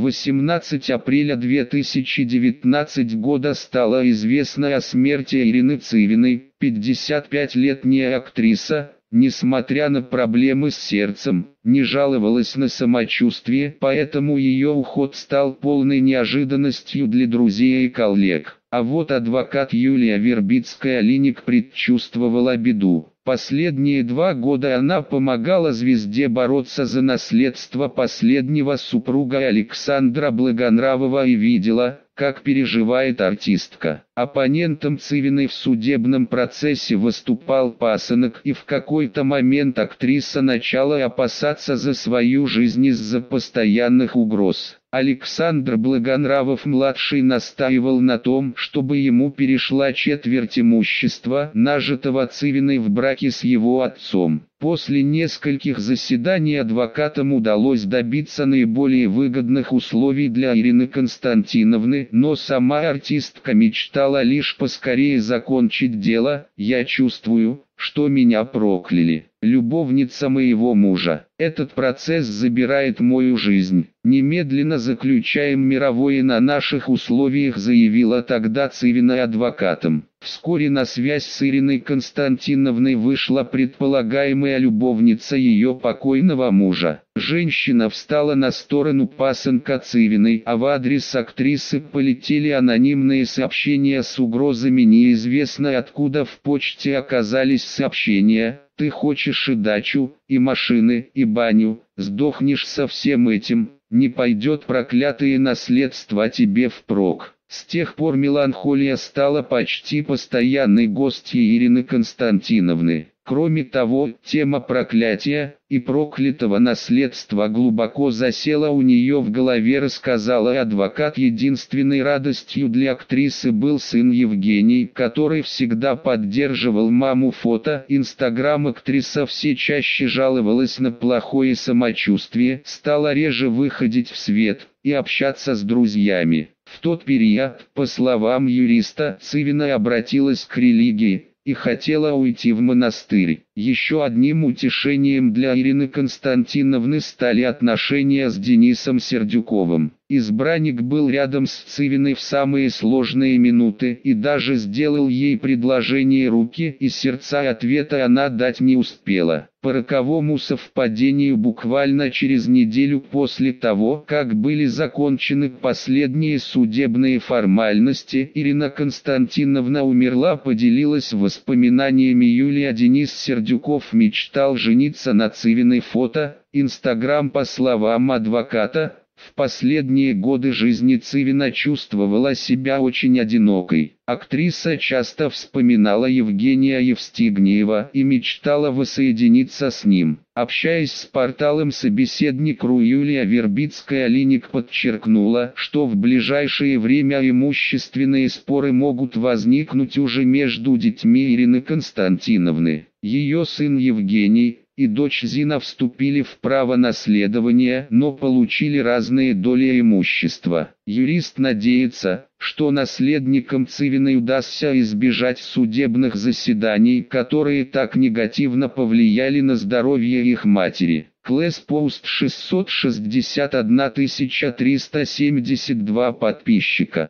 18 апреля 2019 года стало известно о смерти Ирины Цивиной, 55-летняя актриса, несмотря на проблемы с сердцем, не жаловалась на самочувствие, поэтому ее уход стал полной неожиданностью для друзей и коллег. А вот адвокат Юлия Вербицкая-Линик предчувствовала беду. Последние два года она помогала звезде бороться за наследство последнего супруга Александра Благонравова и видела, как переживает артистка. Оппонентом Цивиной в судебном процессе выступал пасынок и в какой-то момент актриса начала опасаться за свою жизнь из-за постоянных угроз. Александр Благонравов-младший настаивал на том, чтобы ему перешла четверть имущества, нажитого Цивиной в браке с его отцом. После нескольких заседаний адвокатам удалось добиться наиболее выгодных условий для Ирины Константиновны, но сама артистка мечтала лишь поскорее закончить дело, я чувствую, что меня прокляли. Любовница моего мужа. Этот процесс забирает мою жизнь. Немедленно заключаем мировое на наших условиях, заявила тогда Цивина адвокатом. Вскоре на связь с Ириной Константиновной вышла предполагаемая любовница ее покойного мужа. Женщина встала на сторону пасынка Цивиной, а в адрес актрисы полетели анонимные сообщения с угрозами неизвестно откуда в почте оказались сообщения ты хочешь и дачу, и машины, и баню, сдохнешь со всем этим, не пойдет проклятое наследство тебе впрок. С тех пор меланхолия стала почти постоянной гостьей Ирины Константиновны. Кроме того, тема проклятия и проклятого наследства глубоко засела у нее в голове, рассказала адвокат. Единственной радостью для актрисы был сын Евгений, который всегда поддерживал маму фото. Инстаграм актриса все чаще жаловалась на плохое самочувствие, стала реже выходить в свет и общаться с друзьями. В тот период, по словам юриста, Цивина обратилась к религии, и хотела уйти в монастырь. Еще одним утешением для Ирины Константиновны стали отношения с Денисом Сердюковым. Избранник был рядом с Цивиной в самые сложные минуты и даже сделал ей предложение руки и сердца ответа она дать не успела. По роковому совпадению буквально через неделю после того, как были закончены последние судебные формальности, Ирина Константиновна умерла поделилась воспоминаниями Юлия Денис Сердюков мечтал жениться на Цивиной фото, Инстаграм по словам адвоката, в последние годы жизни Цивина чувствовала себя очень одинокой. Актриса часто вспоминала Евгения Евстигнеева и мечтала воссоединиться с ним. Общаясь с порталом «Собеседник.ру» Юлия Вербицкая-Линик подчеркнула, что в ближайшее время имущественные споры могут возникнуть уже между детьми Ирины Константиновны. Ее сын Евгений, и дочь Зина вступили в право наследования, но получили разные доли имущества. Юрист надеется, что наследникам Цивиной удастся избежать судебных заседаний, которые так негативно повлияли на здоровье их матери. Клэс Пост 661 372 подписчика.